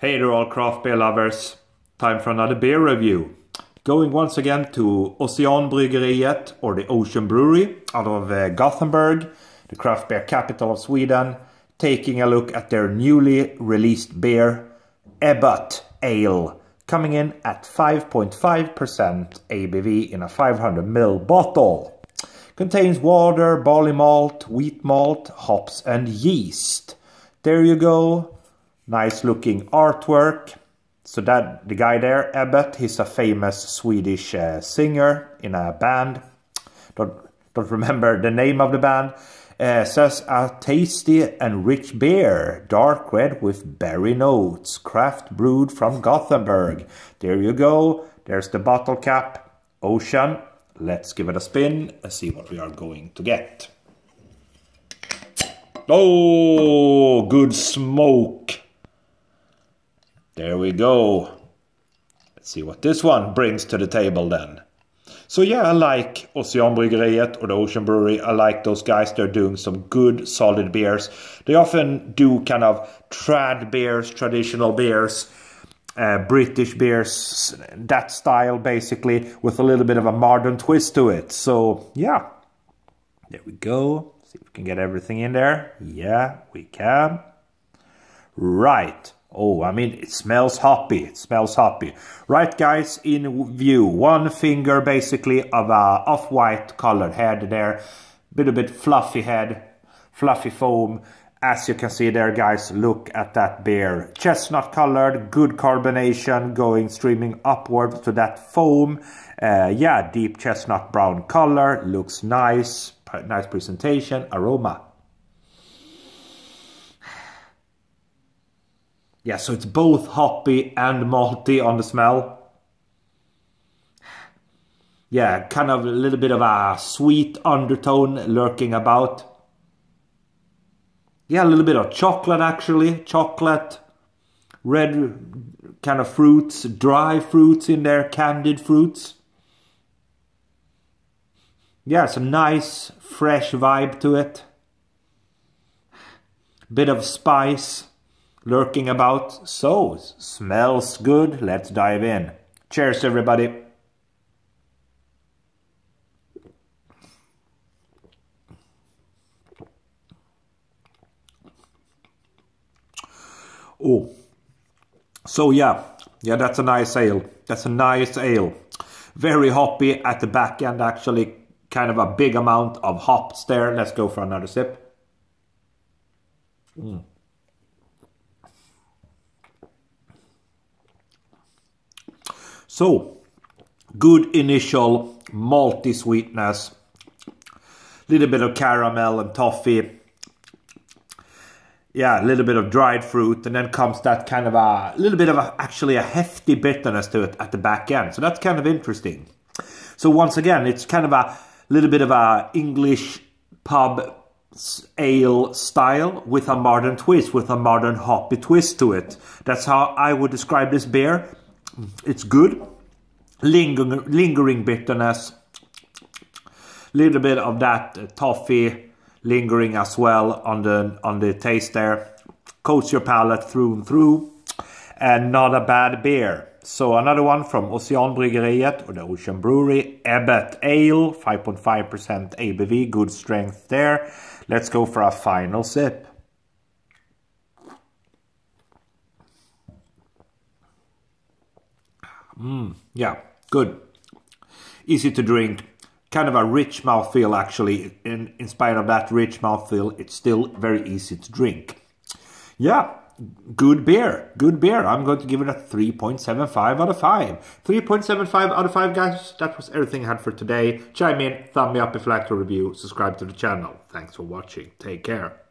Hey there all craft beer lovers. Time for another beer review. Going once again to Oceanbryggeriet or the Ocean Brewery out of uh, Gothenburg, the craft beer capital of Sweden. Taking a look at their newly released beer, Ebbot Ale. Coming in at 5.5% ABV in a 500ml bottle. Contains water, barley malt, wheat malt, hops and yeast. There you go Nice looking artwork. So that the guy there, Ebbot, he's a famous Swedish uh, singer in a band. Don't don't remember the name of the band. Uh, says a tasty and rich beer, dark red with berry notes, craft brewed from Gothenburg. There you go. There's the bottle cap, Ocean. Let's give it a spin and see what we are going to get. Oh, good smoke. There we go. Let's see what this one brings to the table then. So yeah, I like Oceanbryggeriet or the Ocean Brewery. I like those guys. They're doing some good, solid beers. They often do kind of trad beers, traditional beers, uh, British beers, that style basically, with a little bit of a modern twist to it. So yeah, there we go. See if we can get everything in there. Yeah, we can. Right. Oh, I mean, it smells hoppy. It smells hoppy. Right, guys, in view, one finger basically of a off-white colored head there. Bit a bit fluffy head, fluffy foam. As you can see there, guys, look at that beer. Chestnut colored, good carbonation, going streaming upward to that foam. Uh, yeah, deep chestnut brown color, looks nice, nice presentation, aroma. Yeah, so it's both hoppy and malty on the smell. Yeah, kind of a little bit of a sweet undertone lurking about. Yeah, a little bit of chocolate actually. Chocolate, red kind of fruits, dry fruits in there, candied fruits. Yeah, it's a nice, fresh vibe to it. Bit of spice lurking about. So, smells good. Let's dive in. Cheers, everybody. Oh, so yeah, yeah, that's a nice ale. That's a nice ale. Very hoppy at the back end, actually. Kind of a big amount of hops there. Let's go for another sip. Mm. So, good initial malty sweetness, little bit of caramel and toffee. Yeah, a little bit of dried fruit, and then comes that kind of a little bit of a, actually a hefty bitterness to it at the back end. So that's kind of interesting. So once again, it's kind of a little bit of a English pub ale style with a modern twist, with a modern hoppy twist to it. That's how I would describe this beer. It's good. Lingering, lingering bitterness. Little bit of that toffee lingering as well on the on the taste there. Coats your palate through and through. And not a bad beer. So another one from Oceanbryggeriet or the Ocean Brewery. Ebbot Ale, 5.5% ABV, good strength there. Let's go for a final sip. Mm, yeah, good. Easy to drink. Kind of a rich mouthfeel actually. In, in spite of that rich mouthfeel, it's still very easy to drink. Yeah, good beer. Good beer. I'm going to give it a 3.75 out of 5. 3.75 out of 5, guys. That was everything I had for today. Chime in, thumb me up if you like the review, subscribe to the channel. Thanks for watching. Take care.